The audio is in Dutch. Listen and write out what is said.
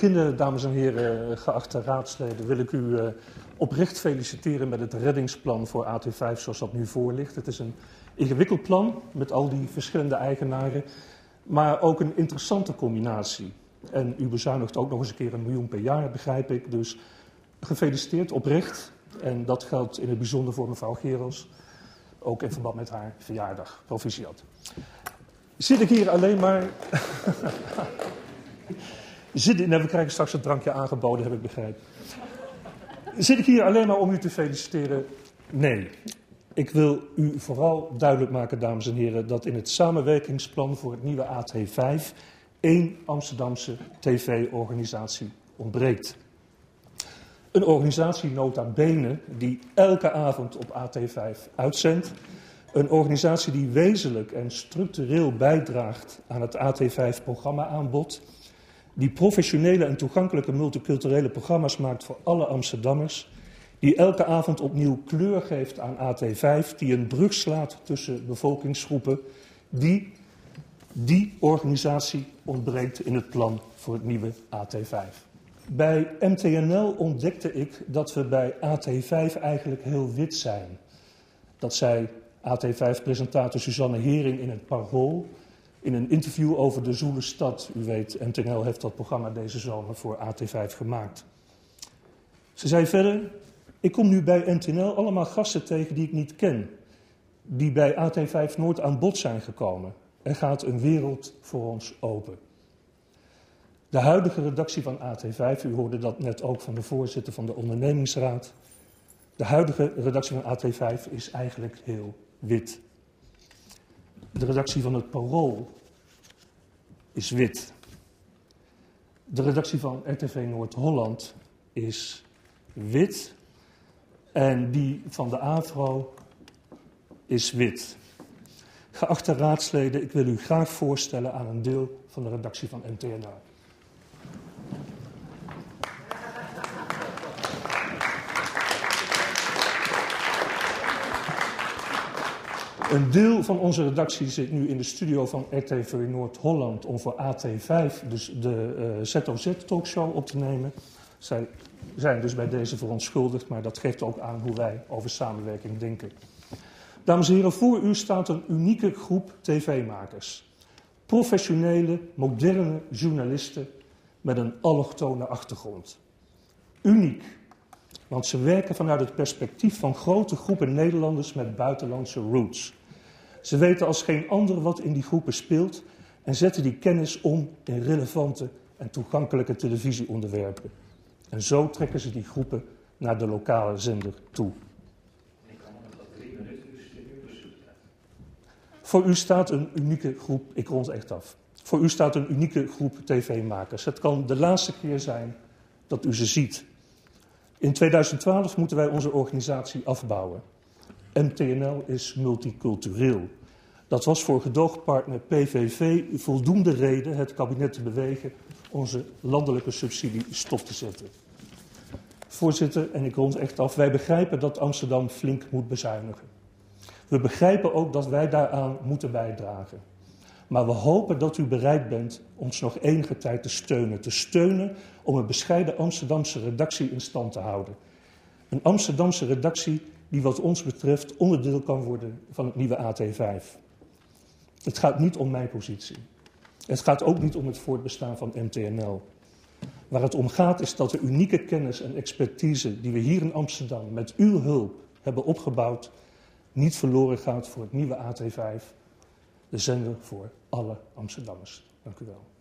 beginnen, dames en heren, geachte raadsleden, wil ik u uh, oprecht feliciteren met het reddingsplan voor AT5 zoals dat nu voor ligt. Het is een ingewikkeld plan met al die verschillende eigenaren, maar ook een interessante combinatie. En u bezuinigt ook nog eens een keer een miljoen per jaar, begrijp ik. Dus gefeliciteerd, oprecht. En dat geldt in het bijzonder voor mevrouw Gerels, ook in verband met haar verjaardag. Proficiat. Zit ik hier alleen maar. Zit, nou, we krijgen straks een drankje aangeboden, heb ik begrepen. Zit ik hier alleen maar om u te feliciteren? Nee. Ik wil u vooral duidelijk maken, dames en heren, dat in het samenwerkingsplan voor het nieuwe AT5 één Amsterdamse tv-organisatie ontbreekt. Een organisatie nota bene die elke avond op AT5 uitzendt. Een organisatie die wezenlijk en structureel bijdraagt aan het AT5-programma-aanbod die professionele en toegankelijke multiculturele programma's maakt voor alle Amsterdammers, die elke avond opnieuw kleur geeft aan AT5, die een brug slaat tussen bevolkingsgroepen, die, die organisatie ontbreekt in het plan voor het nieuwe AT5. Bij MTNL ontdekte ik dat we bij AT5 eigenlijk heel wit zijn. Dat zei AT5-presentator Suzanne Hering in het Parool in een interview over de Zoele Stad. U weet, NTNL heeft dat programma deze zomer voor AT5 gemaakt. Ze zei verder, ik kom nu bij NTNL allemaal gasten tegen die ik niet ken. Die bij AT5 nooit aan bod zijn gekomen. Er gaat een wereld voor ons open. De huidige redactie van AT5, u hoorde dat net ook van de voorzitter van de ondernemingsraad. De huidige redactie van AT5 is eigenlijk heel wit. De redactie van het Parool is wit. De redactie van RTV Noord-Holland is wit. En die van de AVRO is wit. Geachte raadsleden, ik wil u graag voorstellen aan een deel van de redactie van NTNA. Een deel van onze redactie zit nu in de studio van RTV Noord-Holland om voor AT5, dus de uh, ZOZ-talkshow, op te nemen. Zij zijn dus bij deze verontschuldigd, maar dat geeft ook aan hoe wij over samenwerking denken. Dames en heren, voor u staat een unieke groep tv-makers. Professionele, moderne journalisten met een allochtone achtergrond. Uniek, want ze werken vanuit het perspectief van grote groepen Nederlanders met buitenlandse roots. Ze weten als geen ander wat in die groepen speelt en zetten die kennis om in relevante en toegankelijke televisieonderwerpen. En zo trekken ze die groepen naar de lokale zender toe. Voor u staat een unieke groep, ik rond echt af. Voor u staat een unieke groep tv-makers. Het kan de laatste keer zijn dat u ze ziet. In 2012 moeten wij onze organisatie afbouwen. MTNL is multicultureel. Dat was voor gedoogpartner PVV voldoende reden het kabinet te bewegen onze landelijke subsidie stop te zetten. Voorzitter, en ik rond echt af, wij begrijpen dat Amsterdam flink moet bezuinigen. We begrijpen ook dat wij daaraan moeten bijdragen. Maar we hopen dat u bereid bent ons nog enige tijd te steunen. Te steunen om een bescheiden Amsterdamse redactie in stand te houden. Een Amsterdamse redactie die wat ons betreft onderdeel kan worden van het nieuwe AT5. Het gaat niet om mijn positie. Het gaat ook niet om het voortbestaan van MTNL. Waar het om gaat is dat de unieke kennis en expertise die we hier in Amsterdam met uw hulp hebben opgebouwd, niet verloren gaat voor het nieuwe AT5, de zender voor alle Amsterdammers. Dank u wel.